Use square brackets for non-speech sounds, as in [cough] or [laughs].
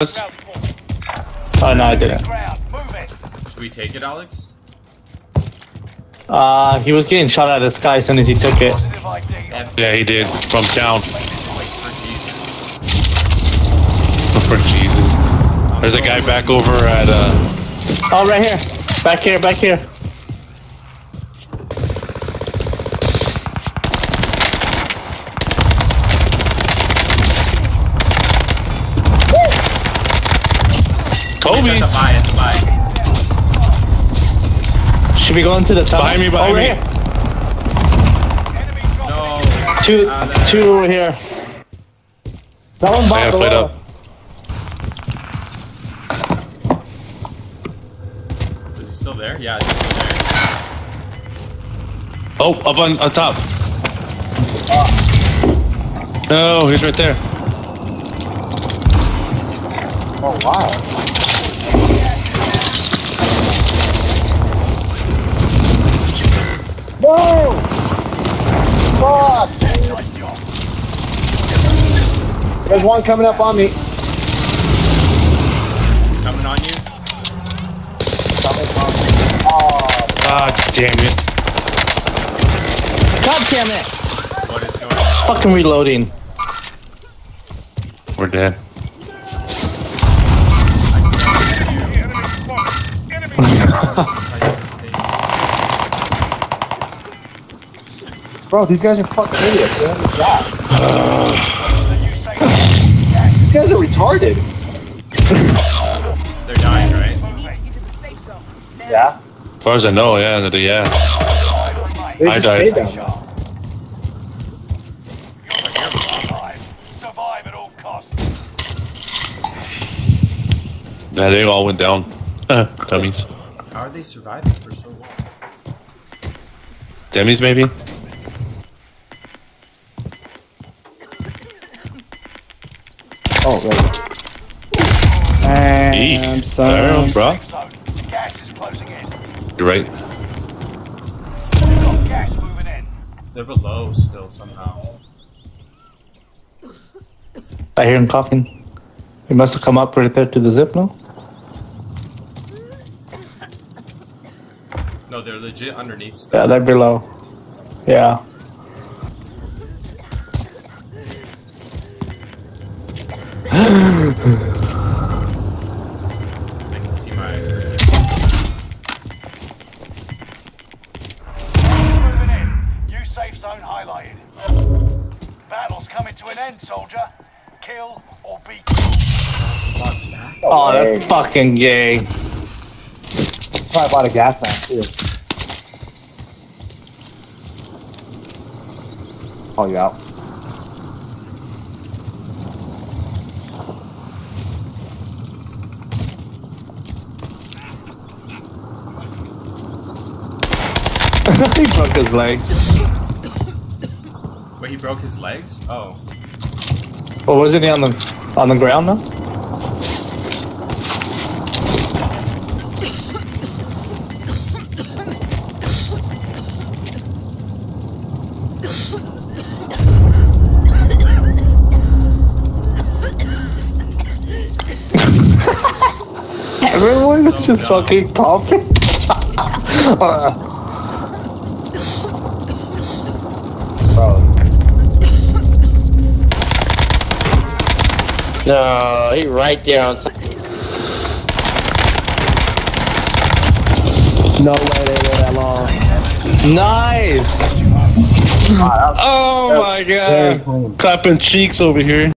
Oh no, I didn't. Should we take it, Alex? Uh, he was getting shot at the sky as soon as he took it. Yeah, he did. From town. for Jesus. For Jesus. There's a guy back over at uh Oh, right here. Back here, back here. He's at the buy, at the buy. Should we go into the tunnel? Behind me, behind oh, me. right No. here. Two, Alex. two over here. Someone I bought the wall. up. Is he still there? Yeah, he's still there. Oh, up on, on top. No, he's right there. Oh wow. No! Fuck! There's one coming up on me. He's coming on you. Coming on me. Oh, Ah, damn it. God damn it! What is going on? Fucking reloading. We're dead. [laughs] bro, these guys are fucking idiots. They don't have gas. These guys are retarded. They're dying, right? need to get to the safe zone. Now. Yeah. As far as I know, yeah, the- yeah. They I just died. stayed down there. Survive at all costs. Yeah, they all went down. [laughs] Dummies. How are they surviving for so long? Dummies, maybe? Oh, right. And Eek. I don't know, some. bro. Gas is closing in. You're right. We've got gas moving in. They're below still somehow. I hear him coughing. He must have come up right there to the zip now. No, they're legit underneath still. Yeah, they're below. Yeah. Zone highlighted. Uh, uh, Battle's coming to an end, soldier. Kill or be killed. Oh, that's fucking gay. Probably bought a gas mask too. Oh, you out? He broke his legs. Wait, he broke his legs? Oh. Well, wasn't he on the on the ground now? [laughs] Everyone So just dumb. fucking coughing. [laughs] Uh, Bro, [laughs] No, he right there on. side. no way they were that long. Nice. wow, Oh my god. Clapping cheeks over here.